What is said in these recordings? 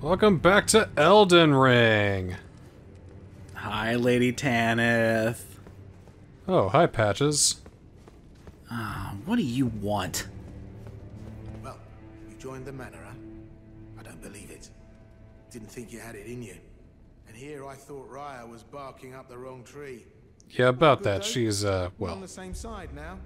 Welcome back to Elden Ring. Hi, Lady Tanith. Oh, hi, Patches. Ah, What do you want? Well, you joined the manor, huh? I don't believe it. Didn't think you had it in you. And here I thought Raya was barking up the wrong tree. Yeah, about that. though. She's, uh, We're on well, the same side now.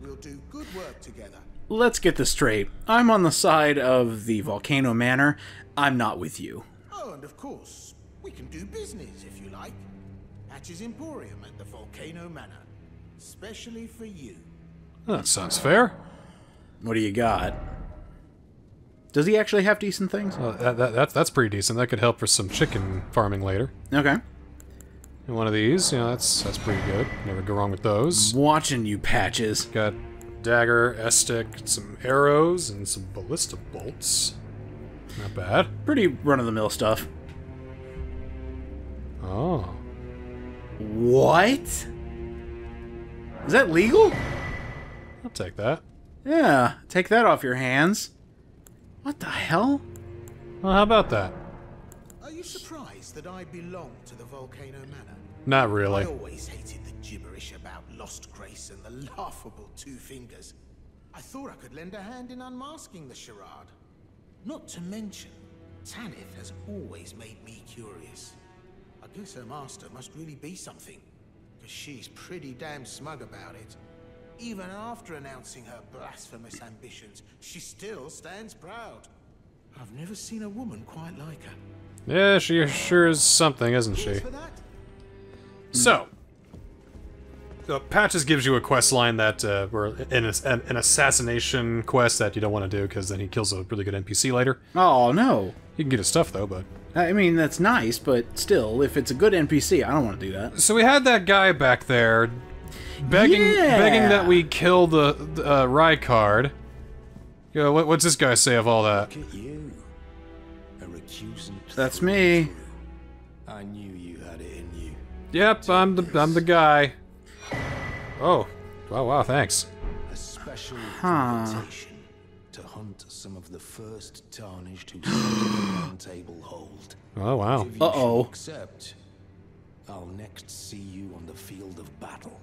We'll do good work together. Let's get this straight. I'm on the side of the Volcano Manor. I'm not with you. Oh, and of course, we can do business if you like. Hatch's Emporium at the Volcano Manor. Especially for you. that sounds fair. What do you got? Does he actually have decent things? Well, that, that, that's, that's pretty decent. That could help for some chicken farming later. Okay. And one of these, you know, that's that's pretty good. Never go wrong with those. Watching you, Patches. Got dagger, S-stick, some arrows, and some ballista bolts. Not bad. Pretty run-of-the-mill stuff. Oh. What? Is that legal? I'll take that. Yeah, take that off your hands. What the hell? Well, how about that? Are you surprised that I belong to the Volcano Manor? Not really. I always hated the gibberish about lost grace and the laughable two fingers. I thought I could lend a hand in unmasking the charade. Not to mention, Tanith has always made me curious. I guess her master must really be something, because she's pretty damn smug about it. Even after announcing her blasphemous ambitions, she still stands proud. I've never seen a woman quite like her. Yeah, she sure is something, isn't she? So, so Patches gives you a quest line that, uh, or an, an, an assassination quest that you don't want to do because then he kills a really good NPC later. Oh, no. You can get his stuff though, but I mean, that's nice, but still, if it's a good NPC, I don't want to do that. so we had that guy back there begging, Yeah. begging that we kill the, the uh, Rykard. Yo, what, what's this guy say of all that? Look at you. A recusant. That's me. I knew you had it in you. Yep, I'm the I'm the guy. Oh, wow, wow, thanks. A special Huh. invitation to hunt some of the first tarnished who stood in the round table hold. Oh wow. Uh-oh. should accept, I'll next see you on the field of battle.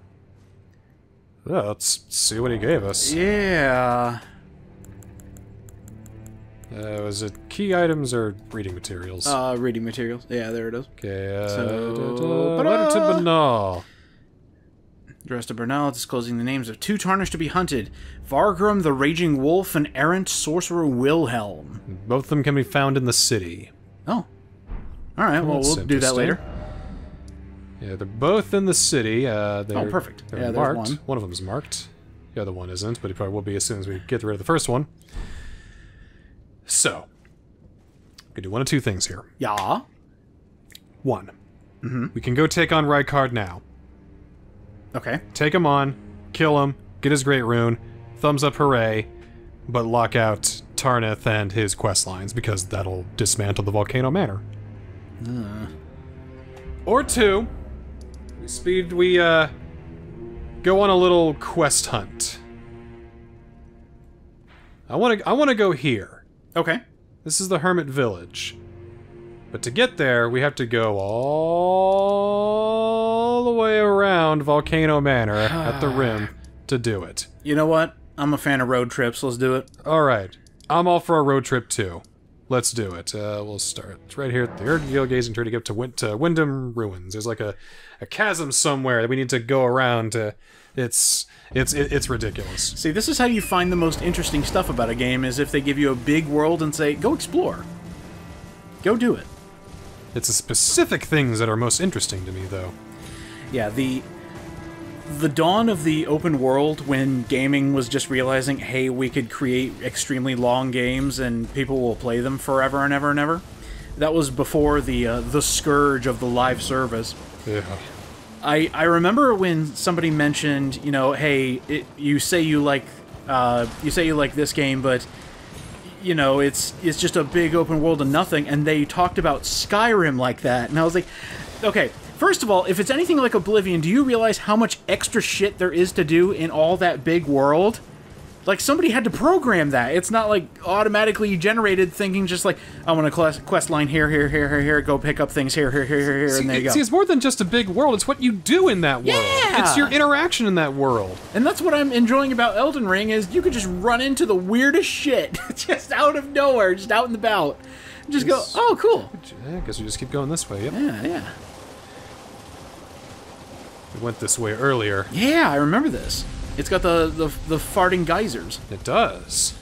Yeah, let's see what he gave us. Yeah. Uh, was it key items or reading materials? Uh, reading materials. Yeah, there it is. okay, uh, so- da- da- letter to Bernahl. Dressed to Bernahl, disclosing the names of two tarnished to be hunted Vargram the Raging Wolf and errant sorcerer Wilhelm. Both of them can be found in the city. Oh. Alright, well, That's we'll do that later. Yeah, they're both in the city. Uh, they're, Oh, perfect. They're Yeah, there's marked. one. One of them's marked. The other one isn't, but he probably will be as soon as we get rid of the first one. So, we can do one of two things here. Yeah. One, Mm-hmm. we can go take on Rykard now. Okay. Take him on, kill him, get his great rune, thumbs up hooray, but lock out Tanith and his quest lines because that'll dismantle the Volcano Manor. Or two, we speed we uh go on a little quest hunt. I want to I want to go here. Okay. This is the Hermit Village. But to get there, we have to go all the way around Volcano Manor at the rim to do it. You know what? I'm a fan of road trips. Let's do it. All right. I'm all for a road trip too. Let's do it. Uh, we'll start It's right here at the Erdgill Gazing Tree to get to, Win- to Wyndham Ruins. There's like a, a chasm somewhere that we need to go around. To, it's it's it's ridiculous. See, this is how you find the most interesting stuff about a game is if they give you a big world and say, go explore. Go do it. It's the specific things that are most interesting to me, though. Yeah, the the dawn of the open world when gaming was just realizing, hey, we could create extremely long games and people will play them forever and ever and ever. That was before the uh, the scourge of the live service. Yeah. I, I remember when somebody mentioned, you know, hey, it, you say you like uh, you say you like this game, but you know, it's it's just a big open world and nothing, and they talked about Skyrim like that, and I was like, okay, first of all, if it's anything like Oblivion, do you realize how much extra shit there is to do in all that big world? Like somebody had to program that. It's not like automatically generated thinking just like I want to quest, quest line here, here, here, here, here, go pick up things here, here, here, here, here, See, and there you see, it's more than just a big world. It's what you do in that world. Yeah. It's your interaction in that world. And that's what I'm enjoying about Elden Ring is you could just run into the weirdest shit just out of nowhere, just out and about. Just go, oh, cool. I guess we just keep going this way. Yep. Yeah, yeah. We went this way earlier. Yeah, I remember this. It's got the, the, the farting geysers. It does.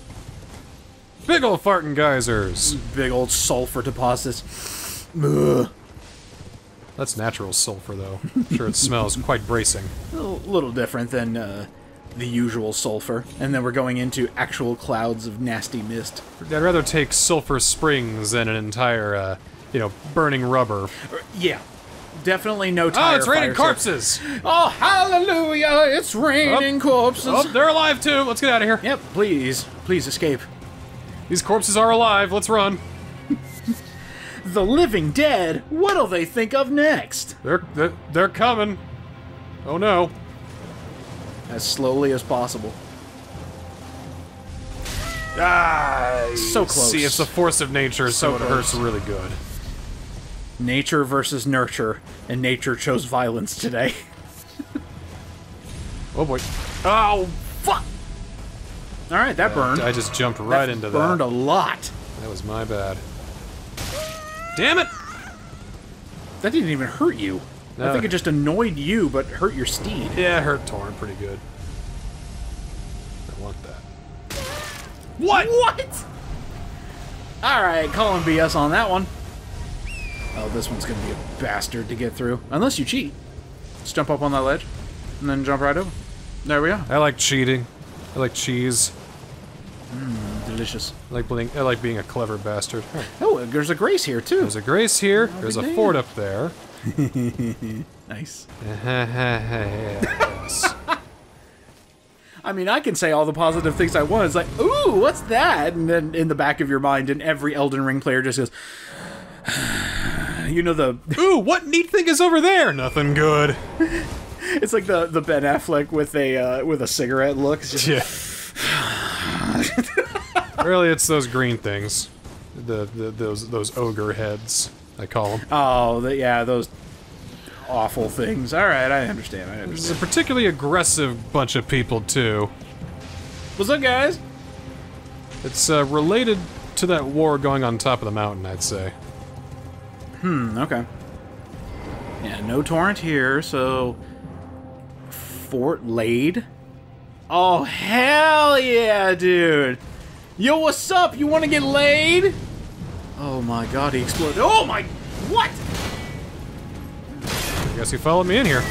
Big old farting geysers. Big old sulfur deposits. Ugh. That's natural sulfur, though. I'm sure it smells quite bracing. A little different than uh, the usual sulfur. And then we're going into actual clouds of nasty mist. I'd rather take sulfur springs than an entire, uh, you know, burning rubber. Yeah. Definitely no Oh, it's raining corpses! Oh, hallelujah! It's raining corpses. Oh, they're alive too! Let's get out of here. Yep, please. Please escape. These corpses are alive. Let's run. The living dead? What'll they think of next? They're they're, they're coming. Oh no. As slowly as possible. Ah, So close. See, it's the force of nature, so, So it hurts really good. Nature versus nurture, and nature chose violence today. Oh boy. Oh, Fuck! Alright, that uh, burned. I just jumped right That into burned that. Burned a lot. That was my bad. Damn it! That didn't even hurt you. I think uh. it just annoyed you, but hurt your steed. Yeah, it hurt Torrent pretty good. I want that. What? What? Alright, calling BS on that one. Oh, this one's gonna be a bastard to get through. Unless you cheat. Just jump up on that ledge, and then jump right over. There we are. I like cheating. I like cheese. Hmm, delicious. I like being, I like being a clever bastard. Oh, there's a grace here, too. There's a Grace here. Oh, there's a damn. fort up there. Nice. I mean, I can say all the positive things I want. It's like, ooh, what's that? And then in the back of your mind, and every Elden Ring player just goes, you know the Ooh, what neat thing is over there? Nothing good. it's like the the Ben Affleck with a uh, with a cigarette look. It's just, Yeah. really, it's those green things. The, the those those ogre heads. I call them. oh, the, yeah, those awful things. All right, I understand. I This understand. is a particularly aggressive bunch of people too. What's up, guys? It's uh, related to that war going on top of the mountain, I'd say. Hmm. Okay. Yeah, no Torrent here, so Fort Laiedd. Oh hell yeah, dude! Yo, what's up? You want to get laid? Oh my god, he exploded. Oh my, what? I guess he followed me in here.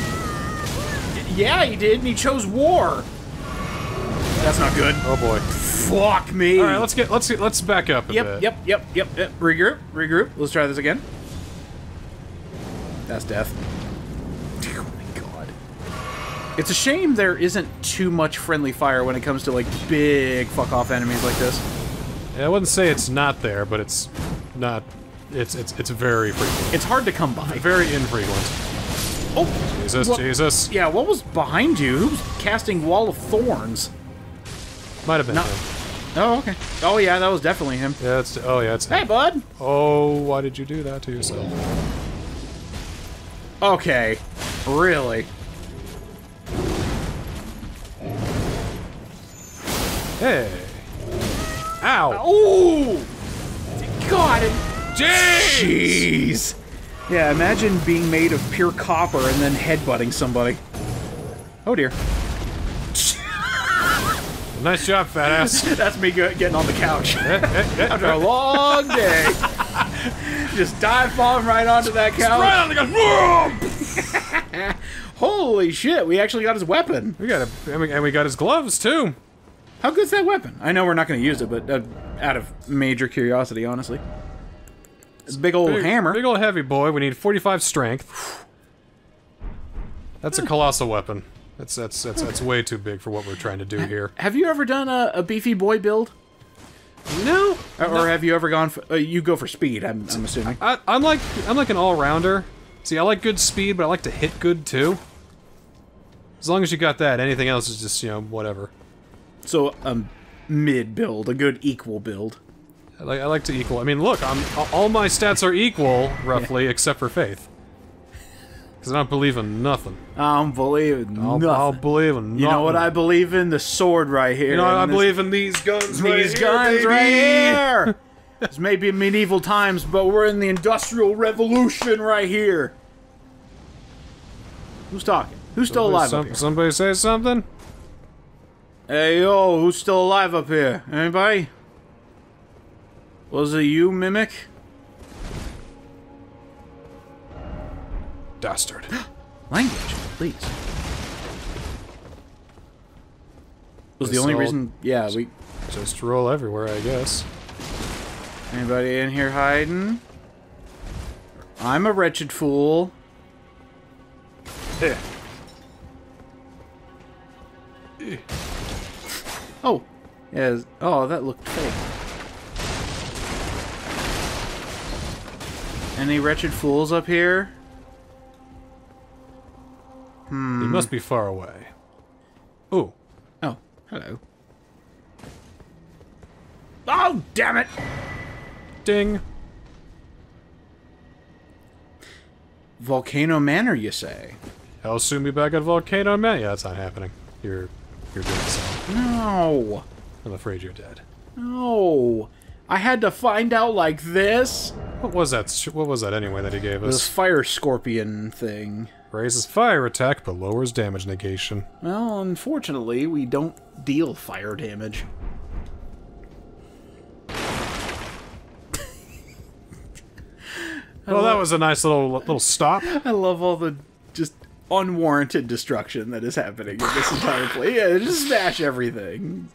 Yeah, he did, and he chose war. That's not good. Oh boy. Fuck me. All right, let's get let's get, let's back up a Yep, bit. yep, yep, yep, yep. Regroup, regroup. Let's try this again. That's death. Oh my god. It's a shame there isn't too much friendly fire when it comes to like big fuck off enemies like this. Yeah, I wouldn't say it's not there, but it's not. It's it's it's very frequent. It's hard to come by. Very infrequent. Oh, Jesus, What- Jesus. yeah. What was behind you? Who's casting wall of thorns? Might have been No. him. Oh, okay. Oh yeah, that was definitely him. Yeah, it's. Oh yeah, it's. Hey, bud. Oh, why did you do that to yourself? Okay. Really? Hey. Ow. Ooh! God, it Jeez. Jeez. Yeah, imagine being made of pure copper and then headbutting somebody. Oh dear. Nice job, fat ass. That's me getting on the couch after a long day. Just dive bomb right onto that couch. Right on the. Whoa! Holy shit, we actually got his weapon. We got a, and we, and we got his gloves too. How good's that weapon? I know we're not going to use it, but uh, out of major curiosity, honestly. It's big old Big, hammer. Big old heavy boy. We need 45 strength. That's a colossal weapon. That's that's that's that's way too big for what we're trying to do here. Have you ever done a, a beefy boy build? No, Or, or have you ever gone for... Uh, you go for speed, I'm, I'm assuming. I, I'm like I'm like an all-rounder. See, I like good speed, but I like to hit good too. As long as you got that, anything else is just you know whatever. So, um, mid build, a good equal build. I like, I like to equal. I mean, look, I'm all my stats are equal roughly, except for faith. Because I don't believe in nothing. I don't believe in I'll, nothing. I'll believe in nothing. you know what I believe in? The sword right here. You know, I believe in these guns. right these here, guns right here. This may be medieval times, but we're in the industrial revolution right here. Who's talking? Who's still alive Some- up here? Somebody say something. Hey yo, who's still alive up here? Anybody? Was it you, Mimic? Dastard. Language, please. Was the only reason? Yeah, we. Just roll everywhere, I guess. Anybody in here hiding? I'm a wretched fool. Eh. Oh, yeah. Oh, that looked fake. Any wretched fools up here? He must be far away. Ooh. Oh, hello. Oh, damn it! Ding. Volcano Manor, you say? I'll soon be back at Volcano Manor. Yeah, that's not happening. You're you're dead. So No. I'm afraid you're dead. No. I had to find out like this. What was that? What was that anyway that he gave us? This fire scorpion thing. Raises fire attack but lowers damage negation. Well, unfortunately, we don't deal fire damage. Well, that was a nice little little stop. I love all the just unwarranted destruction that is happening in this entire play. Yeah, just smash everything.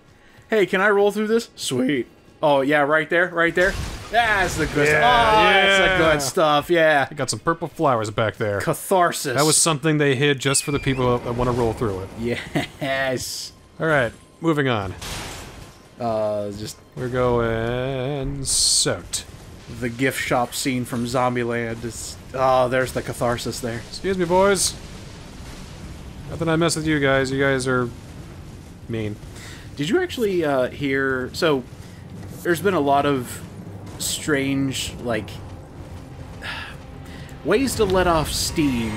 Hey, can I roll through this? Sweet. Oh yeah, right there, right there. That's the good stuff. Oh, Yeah, that's the good stuff. Yeah. Got some purple flowers back there. Catharsis. That was something they hid just for the people that want to roll through it. yes. All right, moving on. Uh, just We're going soaked. the gift shop scene from Zombieland. Is, oh, there's the catharsis there. Excuse me, boys. Nothing I mess with you guys. You guys are mean. Did you actually uh, hear? So, there's been a lot of strange, like, ways to let off steam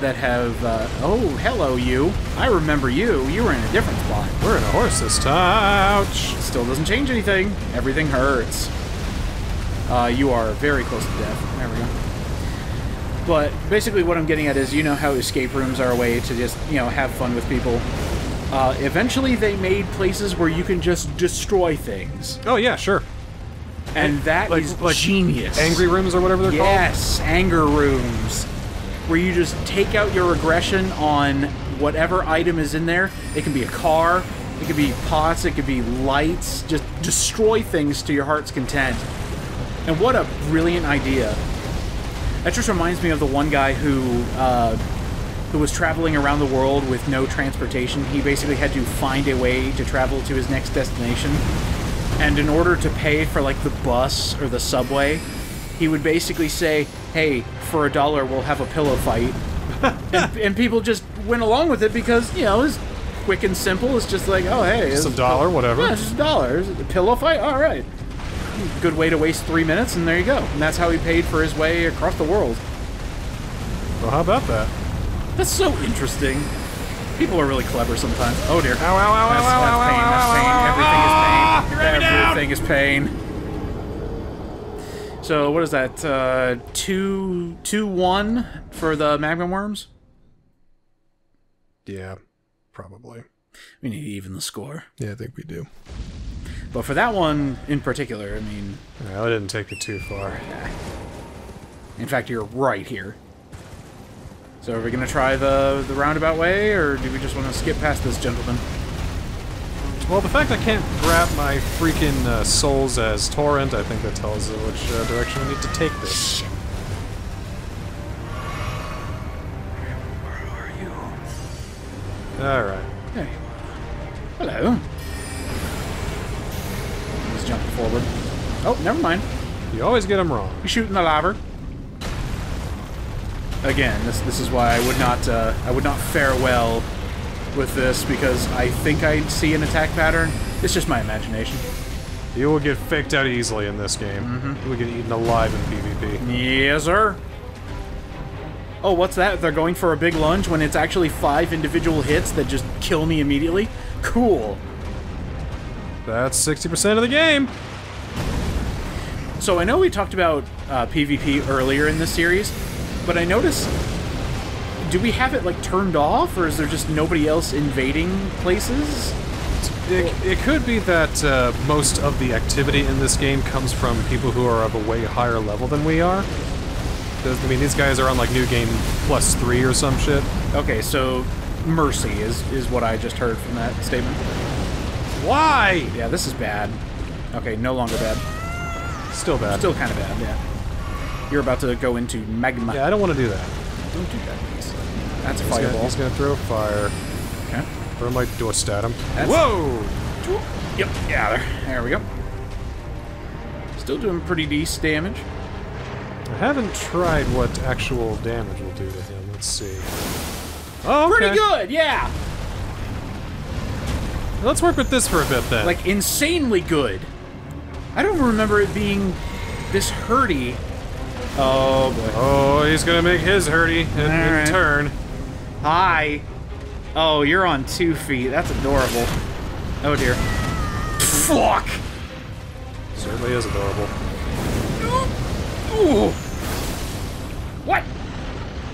that have. Uh, oh, hello, you. I remember you. You were in a different spot. We're in a horse this time. Ouch. Still doesn't change anything. Everything hurts. Uh, you are very close to death. There we go. But basically, what I'm getting at is, you know how escape rooms are a way to just, you know, have fun with people. Uh, eventually, they made places where you can just destroy things, Oh yeah, sure. And that is like- like genius. Angry rooms or whatever they're called. Yes, anger rooms, where you just take out your aggression on whatever item is in there. It can be a car, it could be pots, it could be lights. Just destroy things to your heart's content. And what a brilliant idea! That just reminds me of the one guy who uh, who was traveling around the world with no transportation. He basically had to find a way to travel to his next destination. And in order to pay for like the bus or the subway, he would basically say, "Hey, for a dollar, we'll have a pillow fight," and, and people just went along with it because you know it's quick and simple. It's just like, "Oh, hey, It's it's a dollar, whatever. Yeah, it's just a dollar. Is it a pillow fight? All right." Good way to waste three minutes, and there you go. And that's how he paid for his way across the world. Well, how about that? That's so interesting. People are really clever sometimes. Oh dear. Ow, ow, ow, That's, ow, ow, pain. ow, That's pain. ow, Everything is pain. Ow, Everything is pain. So what is that? Uh, two, two, one for the magma worms. Yeah, probably. We need to even the score. Yeah, I think we do. But for that one in particular, I mean, Well, I didn't take it too far. in fact, you're right here. So are we gonna try the the roundabout way, or do we just want to skip past this gentleman? Well, the fact I can't grab my freaking uh, souls as Torrent, I think that tells us which uh, direction we need to take this. All right. Hey. Hello. He's jumping forward. Oh, never mind. You always get them wrong. You're shooting the lobber. Again, this this is why I would not uh, I would not fare well with this because I think I see an attack pattern. It's just my imagination. You will get faked out easily in this game. You will get eaten alive in PvP. Yes, sir. Oh, what's that? They're going for a big lunge when it's actually five individual hits that just kill me immediately? Cool. That's 60% of the game. So I know we talked about uh, PvP earlier in this series, but I noticed. Do we have it like turned off, or is there just nobody else invading places? It, it could be that uh, most of the activity in this game comes from people who are of a way higher level than we are. I mean, these guys are on like new game plus three or some shit. Okay, so mercy is is what I just heard from that statement. Why? Yeah, this is bad. Okay, no longer bad. Still bad. Still kind of bad. Yeah. You're about to go into magma. Yeah, I don't want to do that. Don't do that. That's a He's gonna, fireball. he's gonna throw fire. Okay. Throw my dust at him. That's- Whoa! Yep. Yeah. There. There we go. Still doing pretty decent damage. I haven't tried what actual damage will do to him. Let's see. Oh, okay. Pretty good. Yeah. Let's work with this for a bit then. Like insanely good. I don't remember it being this hurty. Oh boy. oh, he's gonna make his hurty in, in Alright. turn. Hi. Oh, you're on two feet. That's adorable. Oh dear. Fuck. Certainly is adorable. Ooh. What?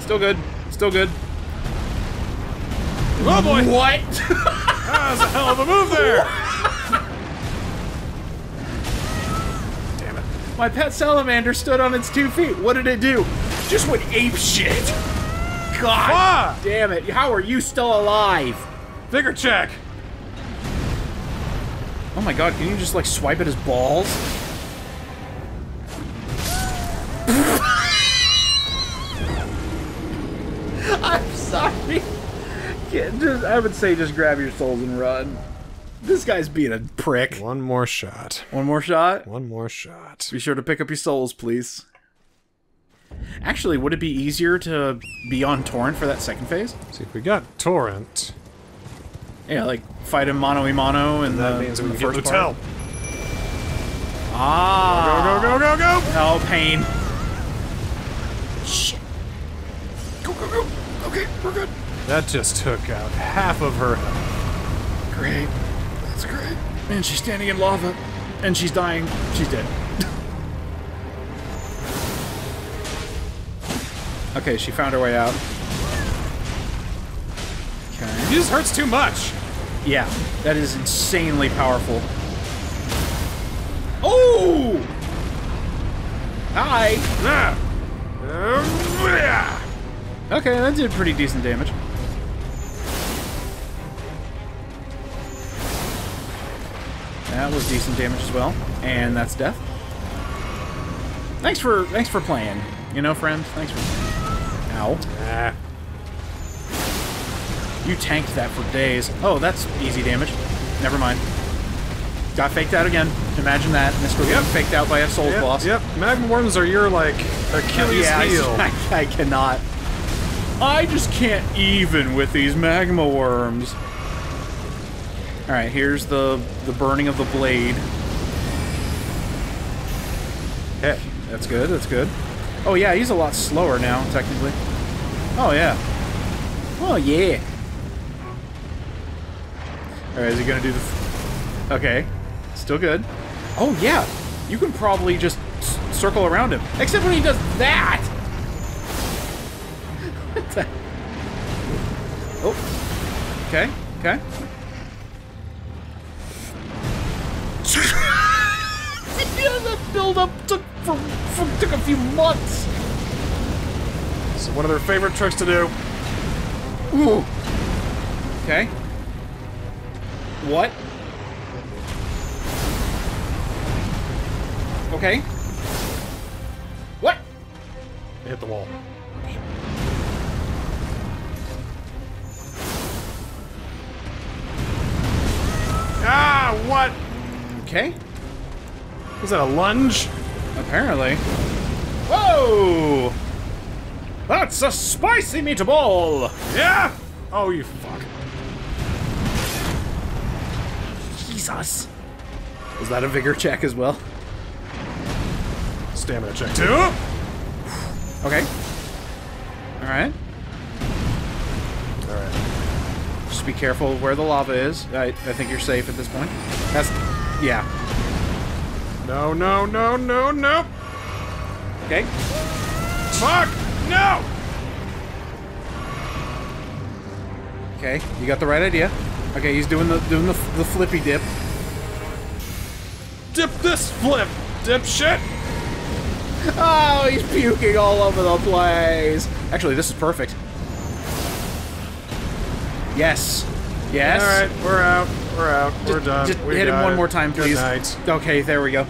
Still good. Still good. Oh boy! What? That was a hell of a move there! Damn it. My pet salamander stood on its two feet. What did it do? Just went ape shit. God Ah! damn it. How are you still alive? Vigor check! Oh my god, can you just like swipe at his balls? I'm sorry. Just, I would say just grab your souls and run. This guy's being a prick. One more shot. One more shot. One more shot. Be sure to pick up your souls, please. Actually, would it be easier to be on Torrent for that second phase? See if we got Torrent. Yeah, like fight him mano a mano, and That the, means we the first part. Ah, Go, go, go, go, go! Oh, pain. Shit. Go, go, go. Okay, we're good. That just took out half of her. Great. That's great. And she's standing in lava. And she's dying. She's dead. Okay, she found her way out. Okay. Just hurts too much. Yeah, that is insanely powerful. Oh! Hi! Okay, that did pretty decent damage. That was decent damage as well, and that's death. Thanks for thanks for playing. You know, friends, Thanks for. Ow! Ah. You tanked that for days. Oh, that's easy damage. Never mind. Got faked out again. Imagine that. Mr. Yep. Yep. faked out by a soul Yep, boss. yep. Magma worms are your like Achilles yeah, heel. I, I cannot. I just can't even with these magma worms. All right, here's the the burning of the blade. Hey, That's good. That's good. Oh yeah, he's a lot slower now, technically. Oh yeah. Oh yeah. All right, is he gonna do the? Th okay, still good. Oh yeah, you can probably just circle around him, except when he does that. What the- oh. Okay. Okay. yeah, that build-up took for, for took a few months. So one of their favorite tricks to do. Ooh. Okay. What? Okay. What? Hit the wall. Ah, what? Okay. Was that a lunge? Apparently. Whoa! That's a spicy meatball! Yeah? Oh, you fuck. Jesus. Was that a vigor check as well? Stamina check too. Okay. All right. All right. Just be careful where the lava is. I, I think you're safe at this point. That's, yeah. No, no, no, no, no. Okay. Fuck! No! Okay, you got the right idea. Okay, he's doing the doing the, the flippy dip. Dip this flip, dipshit! Oh, he's puking all over the place. Actually, this is perfect. Yes. Yes. All right, we're out. We're out. we're done. Just We hit him one it. more time, Good please. night. Okay, there we go.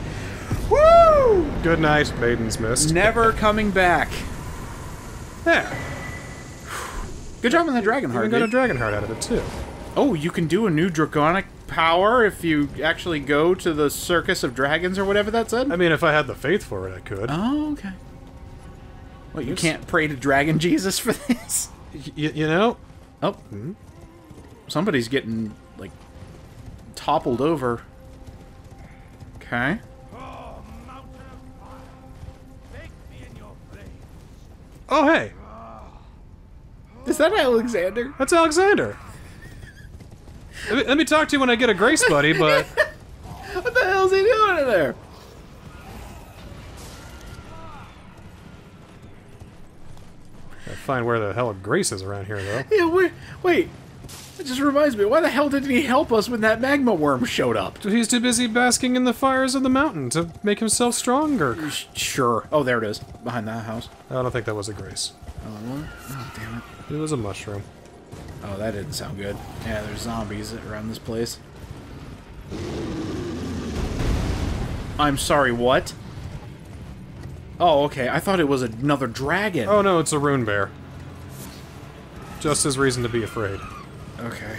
Woo! Good night. Maiden's mist. Never coming back. There. Good job on the dragon heart. got a dragon heart out of it too. oh, you can do a new draconic power if you actually go to the circus of dragons or whatever that said. I mean, if I had the faith for it, I could. oh, okay. Well, you can't pray to Dragon Jesus for this? Y- you know, Oh. Hmm? Somebody's getting, toppled over. Okay. oh hey, Is that Alexander? that's Alexander. let, me, let me talk to you when I get a grace buddy, but What the hell's he doing in there? I find where the hell Grace is around here though. Yeah, wait, wait. That just reminds me, why the hell didn't he help us when that magma worm showed up? He's too busy basking in the fires of the mountain to make himself stronger. Sure. Oh, there it is. Behind that house. I don't think that was a Grace. Oh. Oh, damn it. It was a mushroom. Oh, that didn't sound good. Yeah, there's zombies around this place. I'm sorry, what? Oh, okay. I thought it was another dragon. Oh no, it's a rune bear. Just as reason to be afraid. Okay.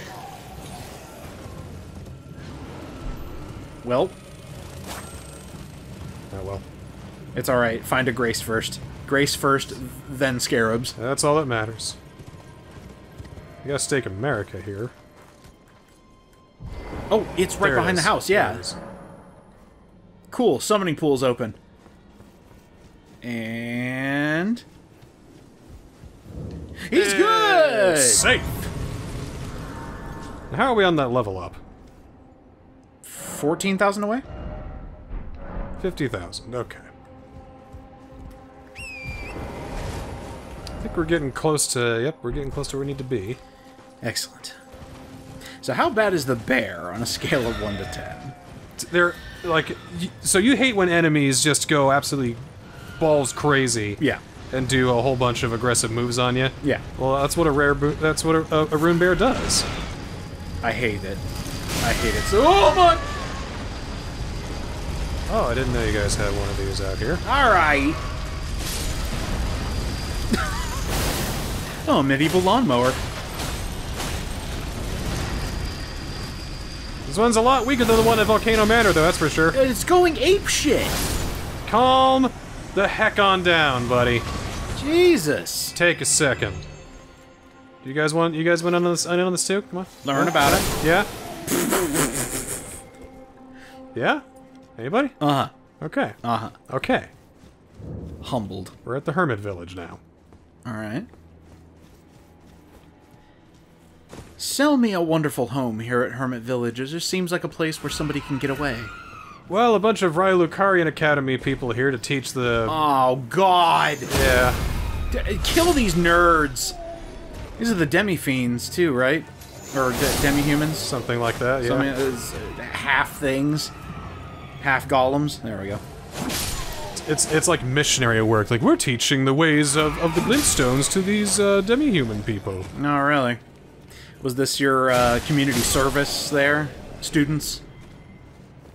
Well, Oh well. it's alright. Find a Grace first. Grace first, then Scarabs. That's all that matters. You gotta Stake of Marika here. Oh, it's right There it behind the house, yeah. Cool. Summoning pool's open. And... He's good! Safe! How are we on that level up? 14,000 away? 50,000, okay. I think we're getting close to, yep, we're getting close to where we need to be. Excellent. So how bad is the bear on a scale of 1 to 10? They're, like, so you hate when enemies just go absolutely balls crazy. Yeah. And do a whole bunch of aggressive moves on you. Yeah. Well, that's what a rare, that's what a, a, a rune bear does. I hate it. I hate it so much! Oh, I didn't know you guys had one of these out here. Alright. oh, medieval lawnmower. This one's a lot weaker than the one at Volcano Manor, though, that's for sure. Uh, it's going ape shit! Calm the heck on down, buddy. Jesus! Take a second. You guys want? You guys went on this? In on this too? Come on. Learn about it. Yeah. yeah. Anybody? Uh-huh. Okay. Uh-huh. Okay. Humbled. We're at the Hermit Village now. Alright. Sell me a wonderful home here at Hermit Village. It just seems like a place where somebody can get away. Well, a bunch of Raya Lucarian Academy people here to teach the. Oh, God! yeah. D- kill these nerds! These are the demi-fiends, too, right? Or de- demi-humans? Something like that. Yeah. So, I mean, it's, uh, half things. Half golems. There we go. it's it's like missionary work. Like we're teaching the ways of, of the glintstones to these uh, demi-human people. No, really. Was this your uh, community service there? Students?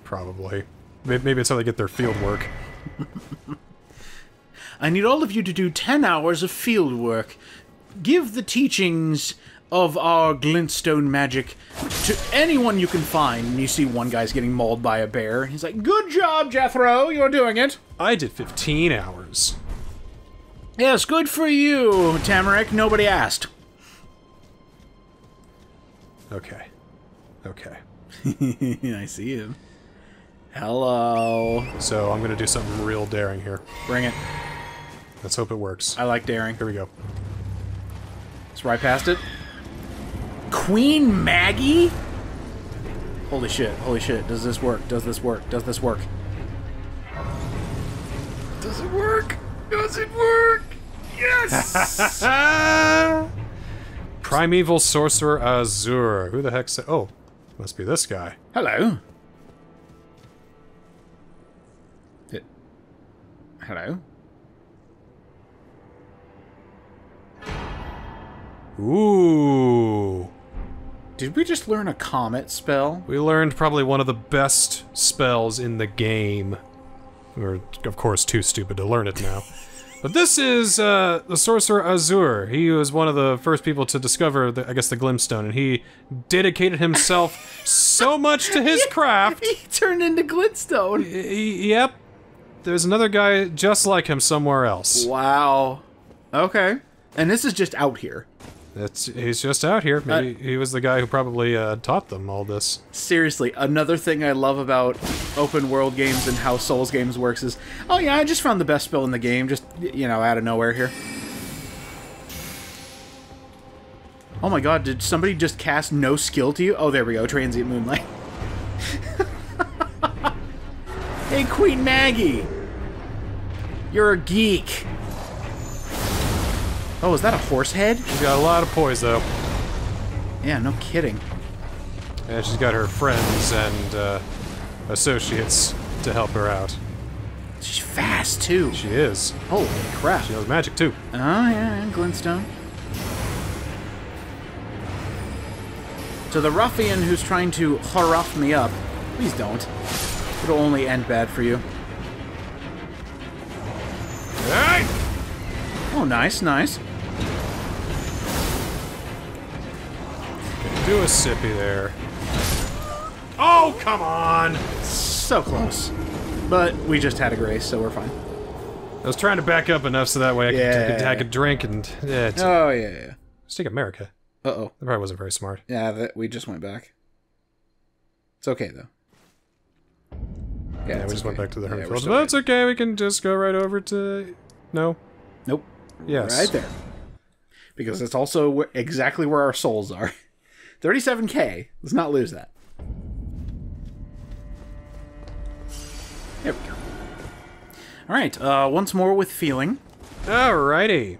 Probably. Maybe it's how they get their field work. I need all of you to do 10 hours of field work. Give the teachings of our glintstone magic to anyone you can find. And you see one guy's getting mauled by a bear. He's like, Good job, Jethro, you're doing it. I did 15 hours. Yes, good for you, Tamarick. Nobody asked. Okay. Okay. I see him. Hello. So I'm gonna do something real daring here. Bring it. Let's hope it works. I like daring. Here we go. It's right past it. Queen Maggie? Holy shit, holy shit. Does this work? Does this work? Does this work? Does it work? Does it work? Yes! Primeval Sorcerer Azur. Who the heck said? Oh, must be this guy. Hello. It- Hello? Ooh. Did we just learn a comet spell? We learned probably one of the best spells in the game. We're, of course, too stupid to learn it now. But this is uh, the Sorcerer Azur. He was one of the first people to discover, the, I guess, the Glintstone, and he dedicated himself so much to his craft. He turned into Glintstone. Y- yep. There's another guy just like him somewhere else. Wow. Okay. And this is just out here. It's, he's just out here. Maybe he was the guy who probably uh, taught them all this. Seriously, another thing I love about open world games and how Souls games works is, oh yeah, I just found the best spell in the game, just you know, out of nowhere here. Oh my god, did somebody just cast no skill to you? Oh, there we go, transient moonlight. hey, Queen Maggie, you're a geek. Oh, is that a horse head? She's got a lot of poise, though. Yeah, no kidding. And she's got her friends and uh, associates to help her out. She's fast too. She is. Holy crap. She knows magic, too. Oh, yeah, and Glintstone. To the ruffian who's trying to haruff me up, please don't. It'll only end bad for you. Hey! Oh, nice, nice. Do a sippy there. Oh, come on! So close. But we just had a grace, so we're fine. I was trying to back up enough so that way I could, Yeah. take a drink and... Yeah, it's, Oh, yeah, yeah. let's take America. Uh-oh. That probably wasn't very smart. Yeah, that, we just went back. It's okay, though. Yeah, it's we just went back to the Yeah, Hermit still That's okay, we can just go right over to... No? Nope. Yes. Right there. Because that's also wh- exactly where our souls are. 37k. Let's not lose that. There we go. All right. Uh, once more with feeling. Alrighty.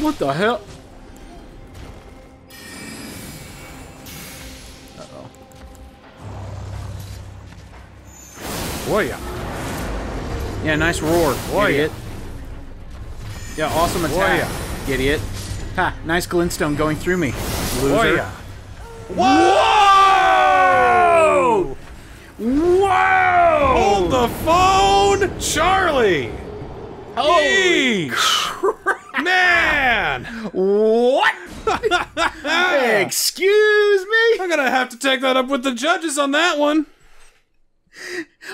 What the hell? Uh-oh. Boy, yeah. Yeah, nice roar, Boy, idiot. Yeah, awesome attack, yeah. idiot. Ha, nice glintstone going through me, loser. Yeah. Whoa! Whoa! Hold the phone! Charlie! Oh, Yeesh! Man! what? Excuse me? I'm gonna have to take that up with the judges on that one.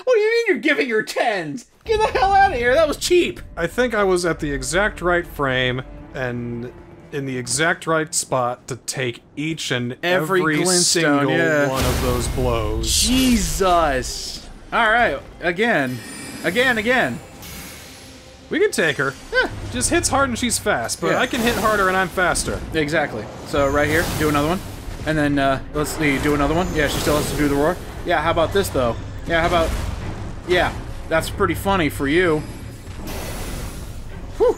What do you mean you're giving your tens? Get the hell out of here. That was cheap. I think I was at the exact right frame and in the exact right spot to take each and Every every, single yeah. one of those blows. Jesus. All right. Again. Again, again. We can take her. Just hits hard and she's fast, but Yeah. I can hit harder and I'm faster. Exactly. So right here, do another one. And then, uh, let's see, do another one. Yeah, she still has to do the roar. Yeah, how about this, though? Yeah, how about... Yeah, that's pretty funny for you. Whew.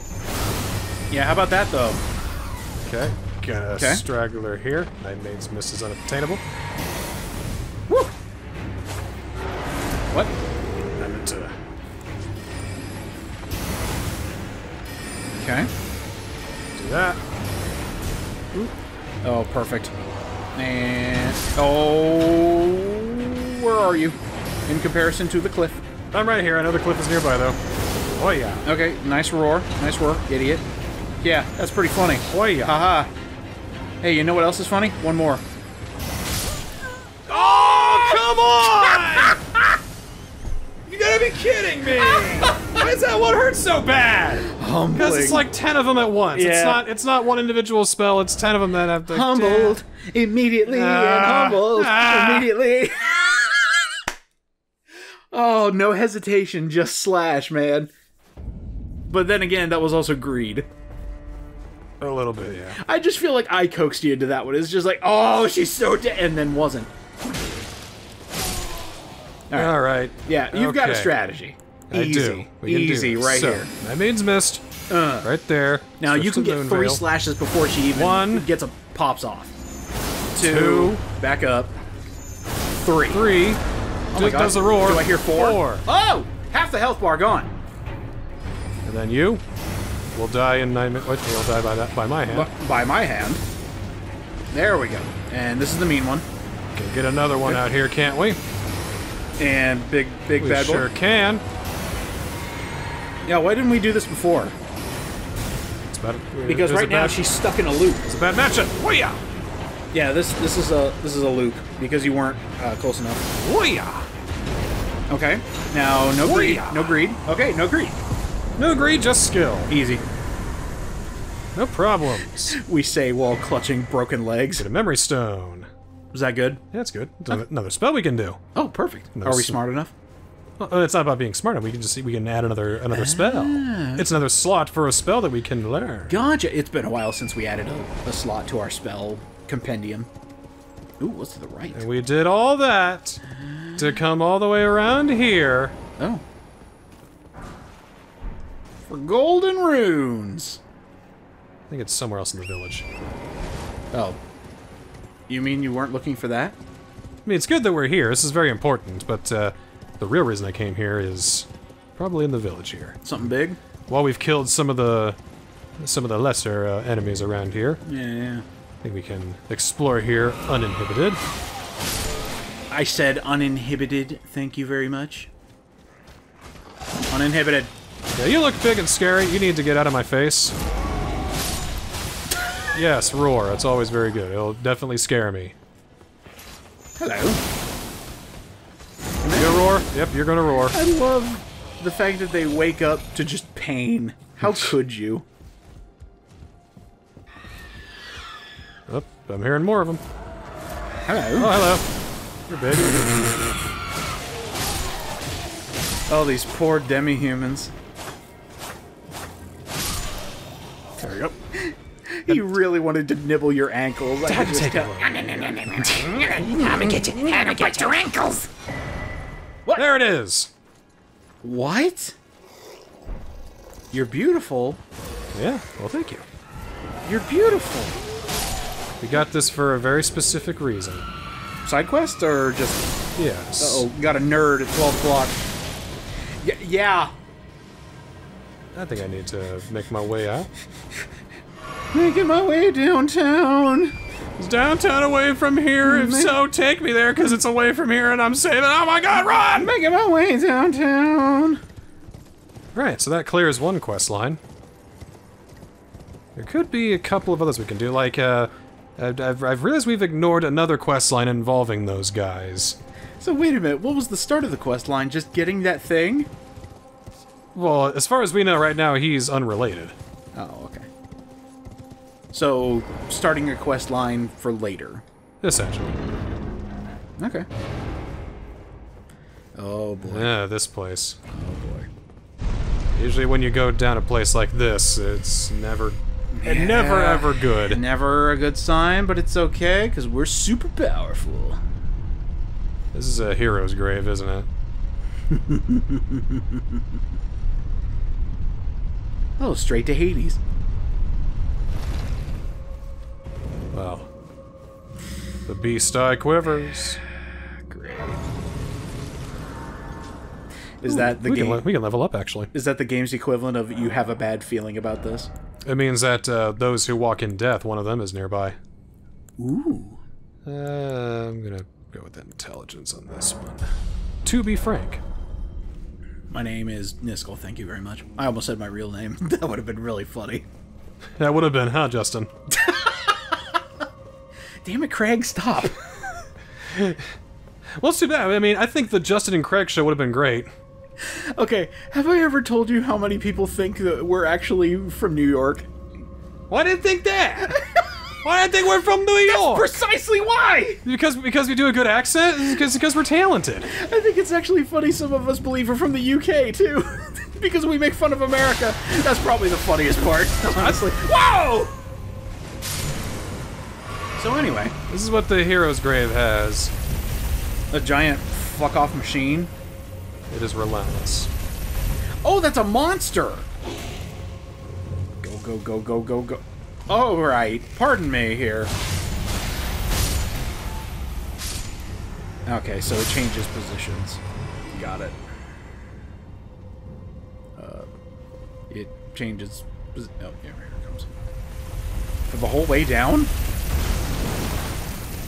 Yeah, how about that, though? Okay. Got a Okay. straggler here. Night Maiden's Mist is unobtainable. Woo! What? I meant to Okay. do that. Ooh. Oh, perfect. And... Oh... Where are you? In comparison to the cliff. I'm right here. I know the cliff is nearby, though. Oh, yeah. Okay, nice roar. Nice roar, idiot. Yeah, that's pretty funny. Yeah. Haha. Hey, you know what else is funny? One more. Oh, come on! you gotta be kidding me! Why does that one hurt so bad? humbling. Because it's like ten of them at once. Yeah. It's not. It's not one individual spell. It's ten of them that have to. humbled immediately and Ah, humbled ah. immediately. oh, no hesitation, just slash, man. But then again, that was also greed. A little bit, yeah. I just feel like I coaxed you into that one. It's just like, oh, she's so dead, and then wasn't. right. All right. Yeah, you've got a strategy. I Easy, do. We can do easy, right So, here. That means missed. Uh, Right there. now you can get three Moonveil. slashes before she even One. gets a pops off. Two, Two. back up. Three. Three. Oh Just does a roar. Do I hear four? Four. Oh, half the health bar gone. And then you will die in nine minutes. What? You'll die by that by my hand. By my hand. There we go. And this is the mean one. Okay, get another one out here, can't we? And big, big We bad sure boy. can. Yeah, why didn't we do this before? It's about Because right now she's stuck in a loop. it's a bad matchup. Whoya! Yeah, this this is a this is a loop because you weren't uh, close enough. Whoya! Okay. Now no greed. No greed. Okay, no greed. No greed, just skill. Easy. No problems. We say while clutching broken legs. Get a memory stone. Was that good? Yeah, that's good. Another- Another spell we can do. Oh, perfect. No, Are we smart enough? Well, it's not about being smart. We can just we can add another another spell. Ah. It's another slot for a spell that we can learn. Gotcha. It's been a while since we added a, a slot to our spell compendium. Ooh, what's to the right? And we did all that to come all the way around here. Oh. For golden runes. I think it's somewhere else in the village. Oh. You mean you weren't looking for that? I mean, it's good that we're here. This is very important, but uh, the real reason I came here is probably in the village here. Something big? While we've killed some of the some of the lesser uh, enemies around here, Yeah, yeah. I think we can explore here uninhibited. I said uninhibited. Thank you very much. Uninhibited. Yeah, you look big and scary. You need to get out of my face. Yes, roar. That's always very good. It'll definitely scare me. Hello. You gonna roar? Yep, you're gonna roar. I love the fact that they wake up to just pain. How could you? Oh, I'm hearing more of them. Hello. Oh, hello. You're big. Oh, these poor demi-humans. There we go. He really wanted to nibble your ankles. I could just take it. tell. I'ma get you. I'ma get your ankles. What? There it is. What? You're beautiful. Yeah, well, thank you. You're beautiful. We got this for a very specific reason. Side quest or just? Yes. Oh, got a nerd at twelve o'clock. Y- yeah. I think I need to make my way out. Making my way downtown. Is downtown away from here? If so, take me there, because it's away from here, and I'm saving. Oh my god, run! Making my way downtown. Right, so that clears one quest line. There could be a couple of others we can do, like, uh, I've, I've, I've realized we've ignored another quest line involving those guys. So wait a minute. What was the start of the quest line? Just getting that thing? Well, as far as we know right now, he's unrelated. Oh, okay. So starting a quest line for later. Essentially. Okay. Oh boy. Yeah, this place. Oh boy. Usually when you go down a place like this, it's never, never ever good. Never a good sign, but it's okay because we're super powerful. This is a hero's grave, isn't it? Oh, straight to Hades. Well, the beast eye quivers. Great. Is that the we game? Can we can level up, actually. is that the game's equivalent of you have a bad feeling about this? It means that uh, those who walk in death, one of them is nearby. Ooh. Uh, I'm gonna go with intelligence on this one. To be frank. My name is Niskel. Thank you very much. I almost said my real name. that would have been really funny. That would have been, huh, Justin? Damn it, Craig! Stop. Well, it's too bad. I mean, I think the Justin and Craig show would have been great. Okay, have I ever told you how many people think that we're actually from New York? Why did you think that? Why you think we're from New York? Precisely why! because because we do a good accent. Because because we're talented. I think it's actually funny some of us believe we're from the UK too. because we make fun of America. That's probably the funniest part, honestly. Whoa! So anyway, This is what the hero's grave has. a giant fuck off machine. It is relentless. Oh, that's a monster! Go, go, go, go, go, go. Oh, right. Pardon me here. Okay, so it changes positions. Got it. Uh, it changes. Oh, yeah, here it comes. For the whole way down?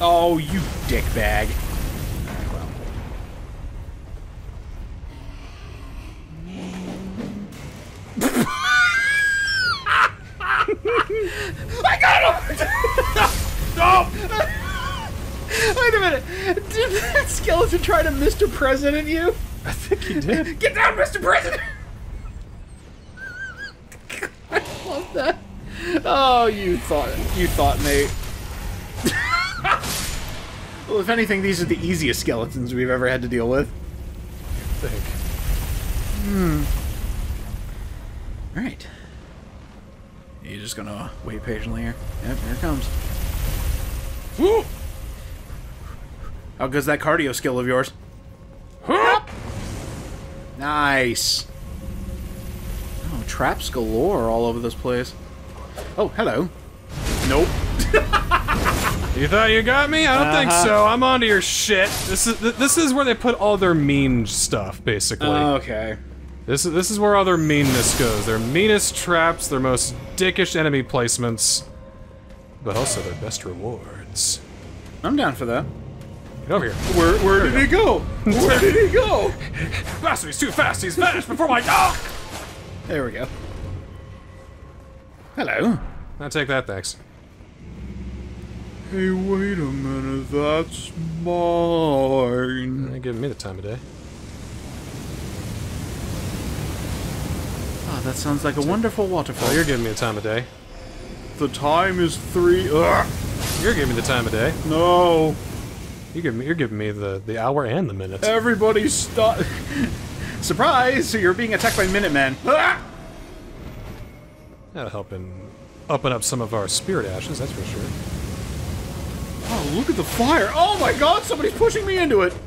Oh, you dickbag. Wait a minute. Did that skeleton try to Mr. President you? I think he did. Get down, Mr. President! I love that. Oh, you thought you thought, mate. well, if anything, these are the easiest skeletons we've ever had to deal with. I think. Hmm. Alright. You just gonna wait patiently here? Yep, here it comes. Woo! How good's that cardio skill of yours? Nice. Oh, traps galore all over this place. Oh, hello. Nope. You thought you got me? I don't think Uh-huh. so. I'm onto your shit. This is th- this is where they put all their mean stuff, basically. Okay. this is this is where all their meanness goes. Their meanest traps, their most dickish enemy placements, but also their best rewards. I'm down for that. Get over here. Where where did he go? Where did he go? Faster, he's too fast. He's vanished before my dog. There we go. Hello. I'll take that, thanks. Hey, wait a minute. That's mine. You're giving me the time of day. Oh, that sounds like a wonderful waterfall. Oh, you're giving me the time of day. the time is three. Ugh. You're giving me the time of day. No. You give me, you're giving me the the hour and the minute. Everybody stop. Surprise! You're being attacked by Minutemen. Ah! That'll help in upping up some of our spirit ashes, that's for sure. Oh, look at the fire! Oh my god, somebody's pushing me into it!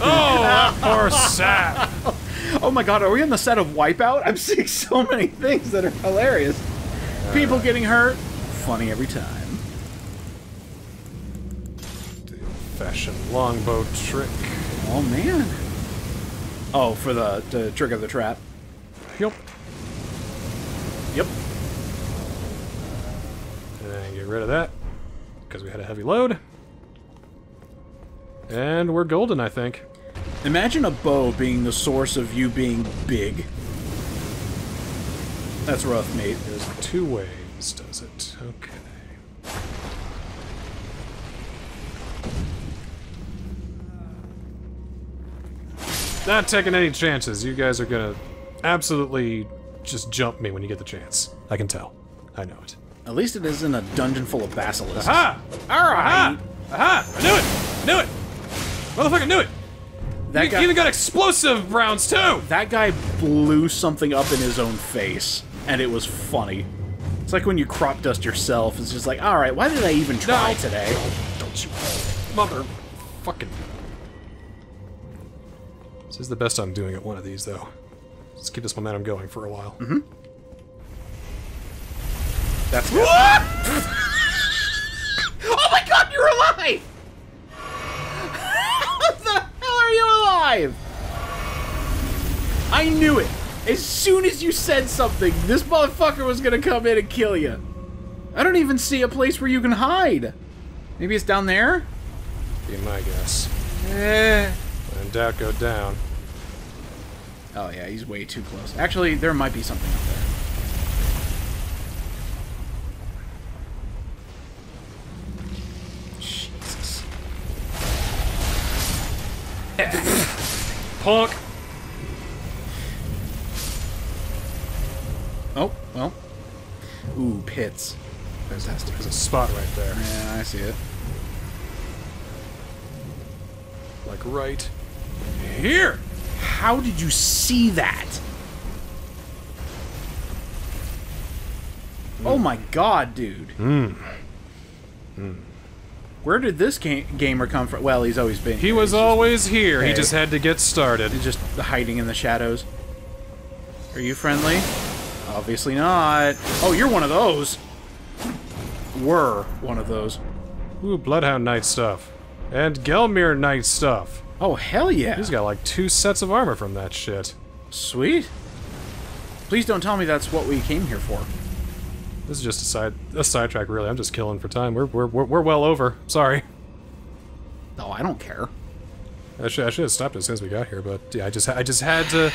Oh, poor sap. Oh my god, are we on the set of Wipeout? I'm seeing so many things that are hilarious. People getting hurt. Funny every time. Fashion longbow trick. Oh man. Oh, for the to trigger the trap. Yep. Yep. And get rid of that. Because we had a heavy load. And we're golden, I think. Imagine a bow being the source of you being big. That's rough, mate. There's two ways, does it? Okay. Not taking any chances. You guys are gonna absolutely just jump me when you get the chance. I can tell. I know it. At least it isn't a dungeon full of basilisks. Aha! Alright! Aha! Aha! I knew it! I knew it! Motherfucker knew it! That You guy, even got explosive rounds too! that guy blew something up in his own face, and it was funny. It's like when you crop dust yourself. It's just like, all right, why did I even try No. today? Don't you mother fucking This is the best I'm doing at one of these though. Let's keep this momentum going for a while. Mm-hmm. That's good. oh my god, you're alive! How the hell are you alive? I knew it. As soon as you said something, this motherfucker was gonna come in and kill you. I don't even see a place where you can hide. Maybe it's down there? Be my guess. Eh. When in doubt, go down. Oh yeah, he's way too close. Actually, there might be something up there. Jesus. punk. Oh, well. Ooh, pits. There's. There's a spot right there. Yeah, I see it. Like right here. How did you see that? Oh my god, dude. Hmm. Where did this ga- gamer come from? Well, he's always been. He was He's just- always here. He just had to get started. He's just hiding in the shadows. Are you friendly? Obviously not. Oh, you're one of those. Were one of those. Ooh, Bloodhound Knight stuff. And Gelmir Knight stuff. Oh, hell yeah. He's got like two sets of armor from that shit. Sweet. Please don't tell me that's what we came here for. This is just a side a sidetrack, really. I'm just killing for time. We're we're we're, we're well over. Sorry. Oh, I don't care. I should I should have stopped as soon as we got here, but yeah, I just I just had to.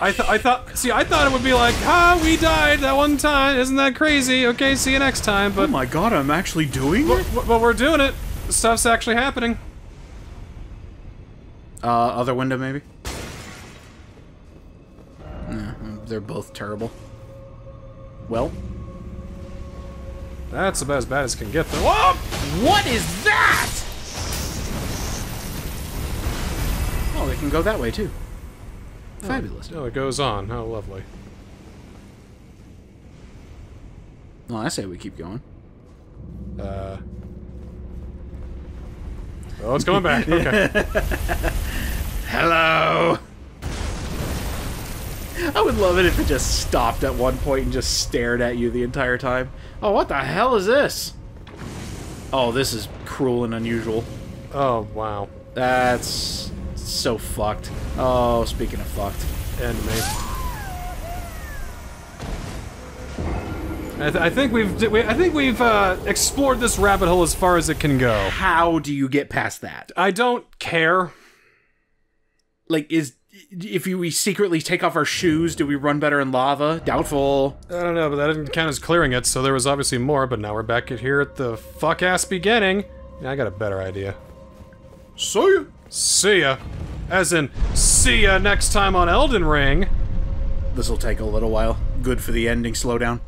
I thought I thought see I thought it would be like ah we died that one time isn't that crazy okay see you next time Oh but my god, I'm actually doing it? but, but we're doing it stuff's actually happening Uh, other window maybe? Yeah, they're both terrible. Well, that's about as bad as can get though. Whoa! what is that? Oh, they can go that way too. Fabulous. Oh, it goes on. How lovely. Well, I say we keep going. Uh. Oh, it's coming back. Okay. Hello. I would love it if it just stopped at one point and just stared at you the entire time. Oh, what the hell is this? Oh, this is cruel and unusual. oh wow. That's so fucked. Oh, speaking of fucked. End me. I, th I think we've we, I think we've uh, explored this rabbit hole as far as it can go. How do you get past that? I don't care. Like, is if you, we secretly take off our shoes, do we run better in lava? Doubtful. I don't know, but that didn't count as clearing it, so there was obviously more. But now we're back at here at the fuck ass beginning. Yeah, I got a better idea. See ya. See ya, as in see ya next time on Elden Ring. This will take a little while. Good for the ending slowdown.